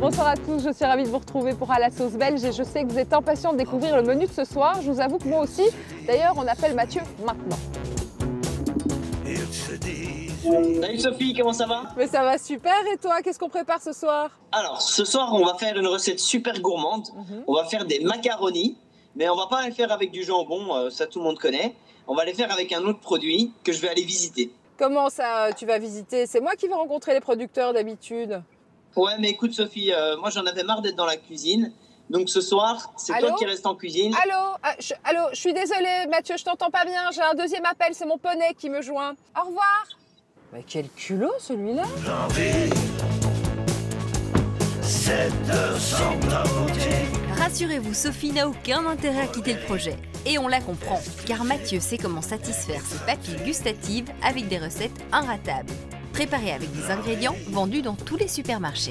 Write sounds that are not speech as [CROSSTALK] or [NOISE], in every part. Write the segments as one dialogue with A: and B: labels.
A: Bonsoir à tous, je suis ravie de vous retrouver pour À la sauce belge et je sais que vous êtes impatients de découvrir le menu de ce soir. Je vous avoue que moi aussi. D'ailleurs, on appelle Mathieu maintenant.
B: Salut Sophie, comment ça va?
A: Mais ça va super et toi, qu'est-ce qu'on prépare ce soir?
B: Alors, ce soir, on va faire une recette super gourmande. On va faire des macaronis, mais on va pas les faire avec du jambon, euh, ça tout le monde connaît. On va les faire avec un autre produit que je vais aller visiter.
A: Comment ça, tu vas visiter? C'est moi qui vais rencontrer les producteurs d'habitude.
B: Ouais, mais écoute Sophie, euh, moi j'en avais marre d'être dans la cuisine. Donc ce soir, c'est toi qui restes en cuisine.
A: Allô? Ah, je, Allô, je suis désolée Mathieu, je t'entends pas bien, j'ai un deuxième appel, c'est mon poney qui me joint. Au revoir Mais quel culot celui-là
C: Rassurez-vous, Sophie n'a aucun intérêt à quitter le projet. Et on la comprend, car Mathieu sait comment satisfaire ses papilles gustatives avec des recettes inratables. Préparées avec des ingrédients vendus dans tous les supermarchés.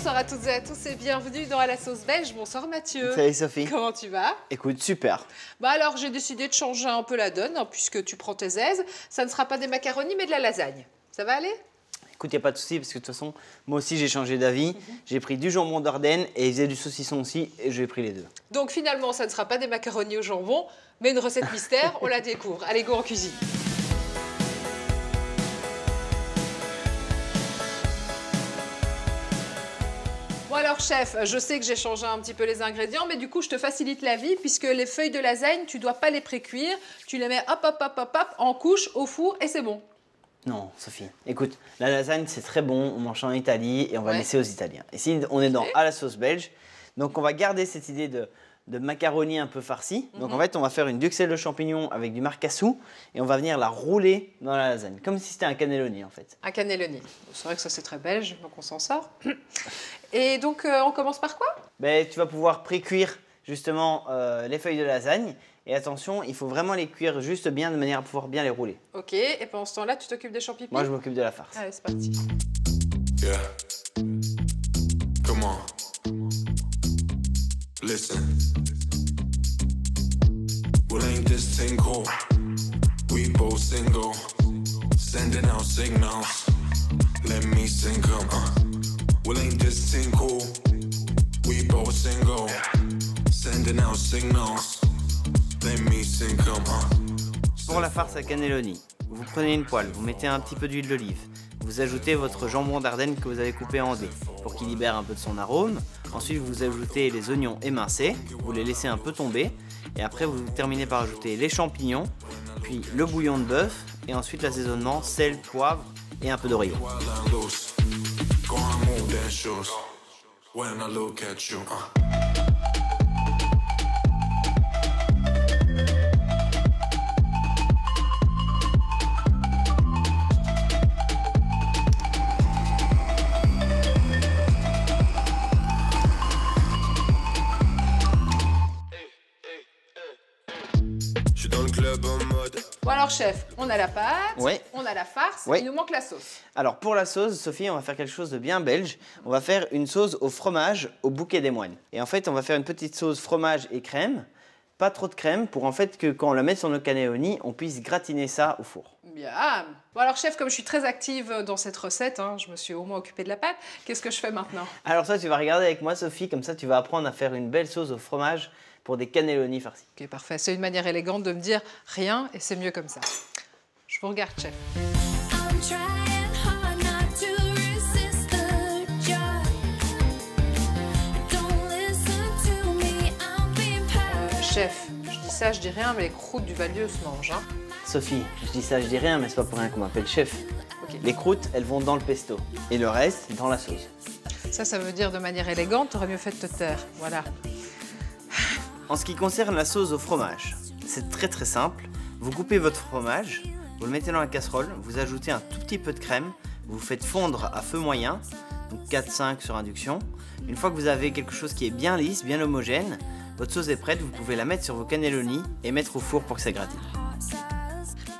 A: Bonsoir à toutes et à tous et bienvenue dans À la sauce belge. Bonsoir Mathieu.
B: Salut Sophie.
A: Comment tu vas?
B: Écoute, super.
A: Bah alors j'ai décidé de changer un peu la donne hein, puisque tu prends tes aises. Ça ne sera pas des macaronis mais de la lasagne. Ça va aller?
D: Écoute, il n'y a pas de souci parce que de toute façon, moi aussi j'ai changé d'avis. J'ai pris du jambon d'Ardenne et ils faisaient du saucisson aussi et j'ai pris les deux.
A: Donc finalement ça ne sera pas des macaronis au jambon mais une recette mystère, on la découvre. Allez go en cuisine. Alors chef, je sais que j'ai changé un petit peu les ingrédients, mais du coup je te facilite la vie puisque les feuilles de lasagne, tu dois pas les pré-cuire, tu les mets hop hop hop hop hop en couche au four et c'est bon.
D: Non, Sophie, écoute, la lasagne c'est très bon, on mange en Italie et on va
A: Ouais.
D: laisser aux Italiens. Ici, on est dans à la sauce belge, donc on va garder cette idée de, de macaroni un peu farci. Donc en
A: Mhm.
D: fait, on va faire une duxelle de champignons avec du marcassou et on va venir la rouler dans la lasagne, comme si c'était un cannelloni en fait.
A: Un cannelloni. C'est vrai que ça c'est très belge, donc on s'en sort. [CLEARS THROAT] Et donc euh, on commence par quoi?
D: Ben, tu vas pouvoir pré-cuire justement euh, les feuilles de lasagne. Et attention, il faut vraiment les cuire juste bien de manière à pouvoir bien les rouler.
A: Ok, et pendant ce temps-là, tu t'occupes des champignons?
D: Moi, je m'occupe de la farce.
A: Allez, c'est parti.
E: Yeah.
D: À vous prenez une poêle, vous mettez un petit peu d'huile d'olive, vous ajoutez votre jambon d'Ardenne que vous avez coupé en dés pour qu'il libère un peu de son arôme. Ensuite, vous ajoutez les oignons émincés, vous les laissez un peu tomber. Et après vous terminez par ajouter les champignons, puis le bouillon de bœuf et ensuite l'assaisonnement, sel, poivre et un peu d'oreo.
A: Chef, on a la pâte,
D: Ouais.
A: on a la farce,
D: Ouais.
A: il nous manque la sauce.
D: Alors pour la sauce, Sophie, on va faire quelque chose de bien belge. On va faire une sauce au fromage au bouquet des moines. Et en fait, on va faire une petite sauce fromage et crème. Pas trop de crème pour en fait que quand on la met sur nos cannelloni, on puisse gratiner ça au four.
A: Bien. Bon alors chef, comme je suis très active dans cette recette, hein, je me suis au moins occupée de la pâte, qu'est-ce que je fais maintenant?
D: Alors ça, tu vas regarder avec moi, Sophie, comme ça tu vas apprendre à faire une belle sauce au fromage pour des cannelloni farcis.
A: Ok, parfait. C'est une manière élégante de me dire rien et c'est mieux comme ça. Je vous regarde chef. Chef, je dis ça, je dis rien, mais les croûtes du Val-Dieu se mangent. Hein.
D: Sophie, je dis ça, je dis rien, mais c'est pas pour rien qu'on m'appelle chef. Les croûtes, elles vont dans le pesto. Et le reste, dans la sauce.
A: Ça, ça veut dire de manière élégante, t'aurais mieux fait de te taire. Voilà.
D: En ce qui concerne la sauce au fromage, c'est très très simple. Vous coupez votre fromage, vous le mettez dans la casserole, vous ajoutez un tout petit peu de crème, vous faites fondre à feu moyen, donc 4-5 sur induction. Une fois que vous avez quelque chose qui est bien lisse, bien homogène, votre sauce est prête, vous pouvez la mettre sur vos cannelloni et mettre au four pour que ça gratine.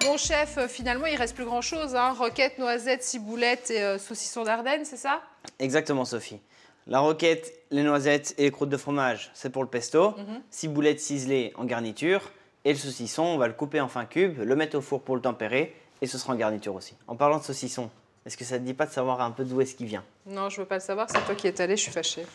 A: Bon chef, euh, finalement, il reste plus grand-chose. Hein. Roquette, noisettes, ciboulette et euh, saucisson d'Ardenne, c'est ça?
D: Exactement Sophie. La roquette, les noisettes et les croûtes de fromage, c'est pour le pesto. Ciboulette ciselée en garniture. Et le saucisson, on va le couper en fin cubes, le mettre au four pour le tempérer. Et ce sera en garniture aussi. En parlant de saucisson, est-ce que ça te dit pas de savoir un peu d'où est-ce qu'il vient?
A: Non, je veux pas le savoir, c'est toi qui es allé, je suis fâchée.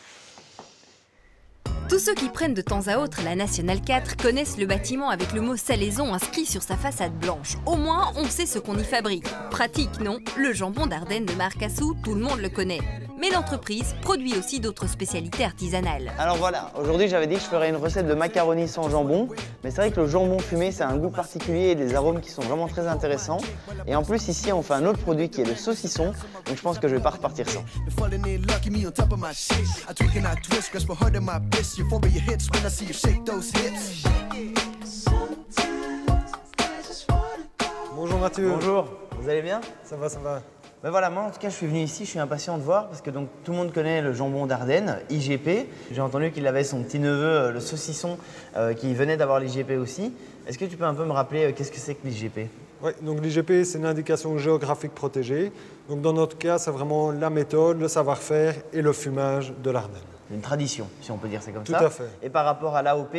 C: Tous ceux qui prennent de temps à autre la Nationale 4 connaissent le bâtiment avec le mot salaison inscrit sur sa façade blanche. Au moins, on sait ce qu'on y fabrique. Pratique, non? Le jambon d'Ardenne de Marcassou, tout le monde le connaît. Mais l'entreprise produit aussi d'autres spécialités artisanales.
D: Alors voilà, aujourd'hui j'avais dit que je ferais une recette de macaroni sans jambon, mais c'est vrai que le jambon fumé c'est un goût particulier et des arômes qui sont vraiment très intéressants. Et en plus ici on fait un autre produit qui est le saucisson, donc je pense que je vais pas repartir sans.
F: Bonjour Mathieu.
D: Bonjour, vous allez bien?
F: Ça va, ça va.
D: Ben voilà, moi en tout cas je suis venu ici, je suis impatient de voir parce que donc tout le monde connaît le jambon d'Ardenne, IGP. J'ai entendu qu'il avait son petit neveu, euh, le saucisson, euh, qui venait d'avoir l'IGP aussi. Est-ce que tu peux un peu me rappeler euh, qu'est-ce que c'est que l'IGP
F: Oui, donc l'IGP, c'est une indication géographique protégée. Donc dans notre cas, c'est vraiment la méthode, le savoir-faire et le fumage de l'Ardenne.
D: Une tradition, si on peut dire c'est comme
F: Tout
D: ça.
F: à fait.
D: Et par rapport à l'AOP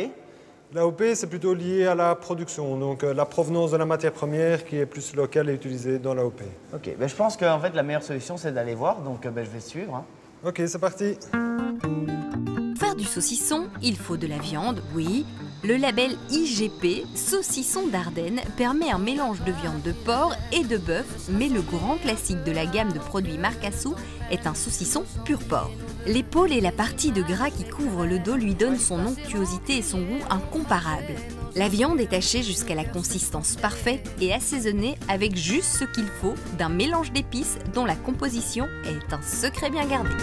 F: L'AOP, c'est plutôt lié à la production, donc euh, la provenance de la matière première qui est plus locale et utilisée dans l'AOP.
D: Ok, ben je pense qu'en fait la meilleure solution c'est d'aller voir, donc euh, ben, je vais suivre. hein.
F: Ok, c'est parti.
C: Pour faire du saucisson, il faut de la viande, oui. Le label IGP, saucisson d'Ardenne, permet un mélange de viande de porc et de bœuf, mais le grand classique de la gamme de produits Marcassou est un saucisson pur porc. L'épaule et la partie de gras qui couvre le dos lui donnent son onctuosité et son goût incomparables. La viande est hachée jusqu'à la consistance parfaite et assaisonnée avec juste ce qu'il faut d'un mélange d'épices dont la composition est un secret bien gardé.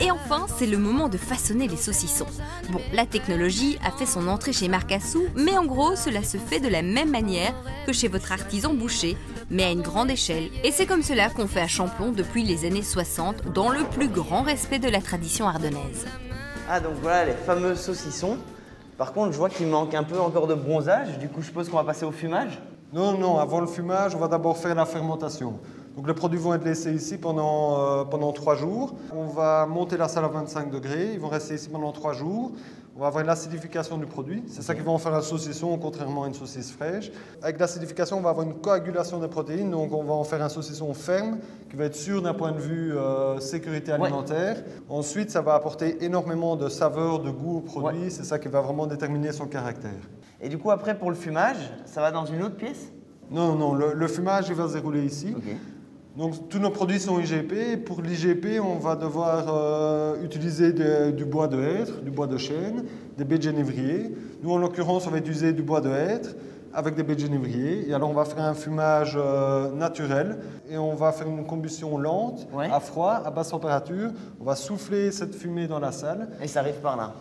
C: Et enfin, c'est le moment de façonner les saucissons. Bon, la technologie a fait son entrée chez Marcassou, mais en gros, cela se fait de la même manière que chez votre artisan boucher, mais à une grande échelle. Et c'est comme cela qu'on fait à Champlon depuis les années 60, dans le plus grand respect de la tradition ardennaise.
D: Ah donc voilà les fameux saucissons. Par contre je vois qu'il manque un peu encore de bronzage, du coup je suppose qu'on va passer au fumage?
F: Non, non, avant le fumage, on va d'abord faire la fermentation. Donc les produits vont être laissés ici pendant, euh, pendant 3 jours. On va monter la salle à 25 degrés, ils vont rester ici pendant 3 jours. On va avoir une acidification du produit. C'est ça qui va en faire un saucisson, contrairement à une saucisse fraîche. Avec l'acidification, on va avoir une coagulation des protéines, donc on va en faire un saucisson ferme qui va être sûr d'un point de vue euh, sécurité alimentaire. Ensuite, ça va apporter énormément de saveur, de goût au produit. C'est ça qui va vraiment déterminer son caractère.
D: Et du coup après pour le fumage, ça va dans une autre pièce?
F: Non, non, le, le fumage il va se dérouler ici. Donc tous nos produits sont IGP. Pour l'IGP, on va devoir euh, utiliser de- du bois de hêtre, du bois de chêne, des baies de genévrier. Nous, en l'occurrence, on va utiliser du bois de hêtre avec des baies de genévrier. Et alors, on va faire un fumage euh, naturel et on va faire une combustion lente,
D: Ouais.
F: à froid, à basse température. On va souffler cette fumée dans la salle
D: Et ça arrive par là.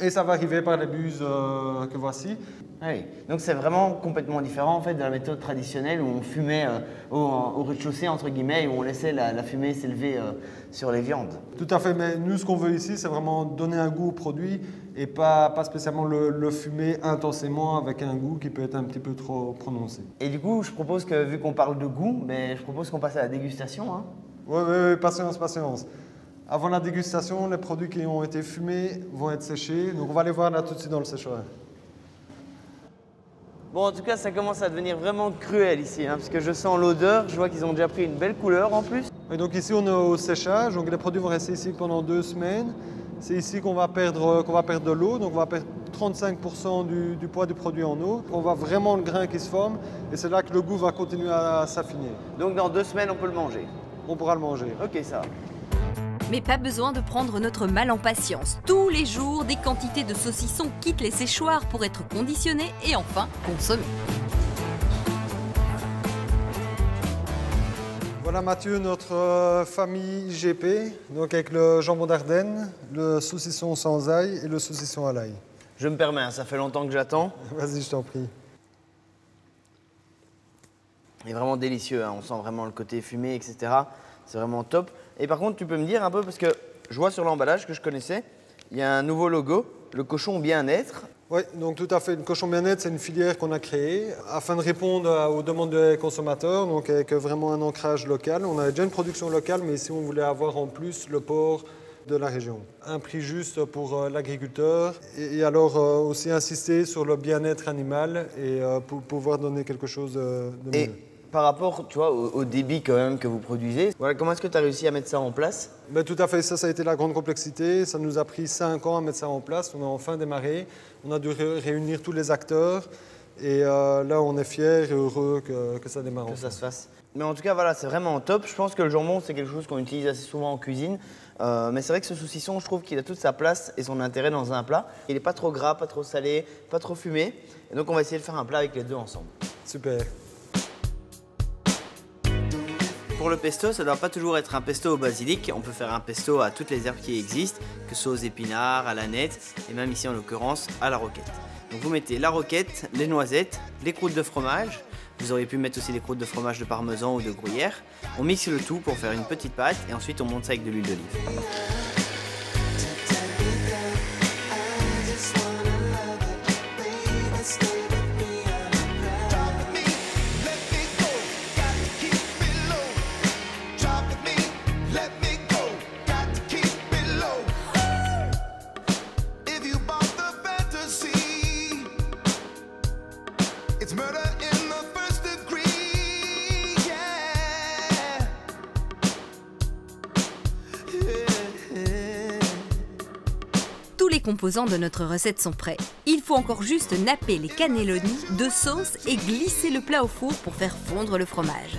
F: Et ça va arriver par les buses euh, que voici.
D: Ah oui. Donc c'est vraiment complètement différent en fait de la méthode traditionnelle où on fumait euh, au, au rez-de-chaussée entre guillemets et où on laissait la, la fumée s'élever euh, sur les viandes.
F: Tout à fait, mais nous, ce qu'on veut ici, c'est vraiment donner un goût au produit et pas, pas spécialement le, le fumer intensément avec un goût qui peut être un petit peu trop prononcé.
D: Et du coup je propose que vu qu'on parle de goût, ben, je propose qu'on passe à la dégustation. hein.
F: Oui, oui, oui, patience, patience. Avant la dégustation, les produits qui ont été fumés vont être séchés. Donc, on va les voir là tout de suite dans le séchoir.
D: Bon en tout cas ça commence à devenir vraiment cruel ici, hein, parce que je sens l'odeur, je vois qu'ils ont déjà pris une belle couleur en plus.
F: Et donc, ici, on est au séchage. Donc, les produits vont rester ici pendant deux semaines. C'est ici qu'on va perdre, qu'on va perdre de l'eau. Donc, on va perdre 35% du, du poids du produit en eau. On voit vraiment le grain qui se forme. Et c'est là que le goût va continuer à s'affiner.
D: Donc dans deux semaines on peut le manger.
F: On pourra le manger.
D: Ok ça va.
C: Mais pas besoin de prendre notre mal en patience. Tous les jours, des quantités de saucissons quittent les séchoirs pour être conditionnés et enfin consommés.
F: Voilà Mathieu, notre euh, famille IGP, donc avec le jambon d'Ardenne, le saucisson sans ail et le saucisson à l'ail.
D: Je me permets, hein, ça fait longtemps que j'attends. [LAUGHS]
F: Vas-y, je t'en prie.
D: Il est vraiment délicieux, hein, on sent vraiment le côté fumé, etc. C'est vraiment top. Et par contre, tu peux me dire un peu, parce que je vois sur l'emballage que je connaissais, il y a un nouveau logo, le cochon bien-être.
F: Oui, donc tout à fait. Le cochon bien-être, c'est une filière qu'on a créée afin de répondre aux demandes des consommateurs, donc avec vraiment un ancrage local. On avait déjà une production locale, mais ici on voulait avoir en plus le porc de la région. Un prix juste pour euh, l'agriculteur et, alors euh, aussi insister sur le bien-être animal et euh, pour pouvoir donner quelque chose de
D: Et
F: mieux.
D: Par rapport, tu vois, au, au débit quand même que vous produisez, voilà, comment est-ce que tu as réussi à mettre ça en place?
F: Ben, tout à fait, ça, ça a été la grande complexité. Ça nous a pris cinq ans à mettre ça en place. On a enfin démarré. On a dû ré- réunir tous les acteurs. Et euh, là, on est fiers et heureux que, que ça démarre.
D: que
F: enfin.
D: ça se fasse. Mais en tout cas, voilà, c'est vraiment top. Je pense que le jambon, c'est quelque chose qu'on utilise assez souvent en cuisine. Euh, mais c'est vrai que ce saucisson, je trouve qu'il a toute sa place et son intérêt dans un plat. Il n'est pas trop gras, pas trop salé, pas trop fumé. Et donc, on va essayer de faire un plat avec les deux ensemble.
F: Super.
D: Pour le pesto, ça ne doit pas toujours être un pesto au basilic. On peut faire un pesto à toutes les herbes qui existent, que ce soit aux épinards, à la nette, et même ici en l'occurrence à la roquette. Donc vous mettez la roquette, les noisettes, les croûtes de fromage. Vous auriez pu mettre aussi des croûtes de fromage de parmesan ou de gruyère. On mixe le tout pour faire une petite pâte et ensuite on monte ça avec de l'huile d'olive.
C: Composants de notre recette sont prêts. Il faut encore juste napper les cannelloni de sauce et glisser le plat au four pour faire fondre le fromage.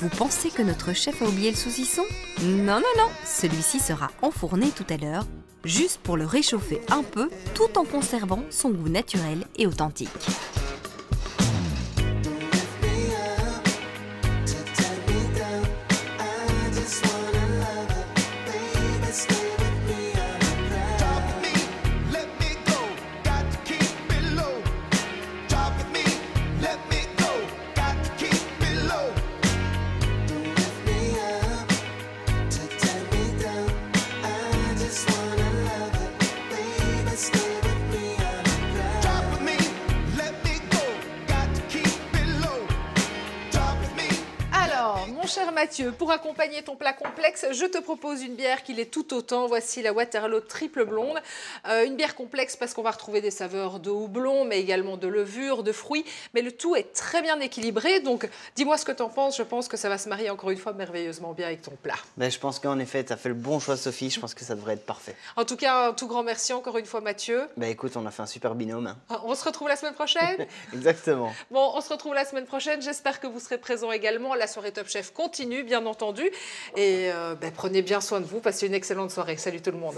C: Vous pensez que notre chef a oublié le saucisson? Non, non, non, celui-ci sera enfourné tout à l'heure, juste pour le réchauffer un peu tout en conservant son goût naturel et authentique.
A: Cher Mathieu, pour accompagner ton plat complexe, je te propose une bière qui l'est tout autant. Voici la Waterloo Triple Blonde. Euh, une bière complexe parce qu'on va retrouver des saveurs de houblon, mais également de levure, de fruits. Mais le tout est très bien équilibré. Donc, dis-moi ce que tu en penses. Je pense que ça va se marier encore une fois merveilleusement bien avec ton plat.
D: Ben, je pense qu'en effet, tu as fait le bon choix, Sophie. Je pense que ça devrait être parfait.
A: En tout cas, un tout grand merci encore une fois, Mathieu.
D: Ben écoute, on a fait un super binôme. hein.
A: On se retrouve la semaine prochaine. [LAUGHS]
D: Exactement.
A: Bon, on se retrouve la semaine prochaine. J'espère que vous serez présents également. La soirée Top Chef continue, bien entendu. Et euh, ben, prenez bien soin de vous. Passez une excellente soirée. Salut tout le monde.